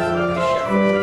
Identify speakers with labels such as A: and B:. A: Sheriff.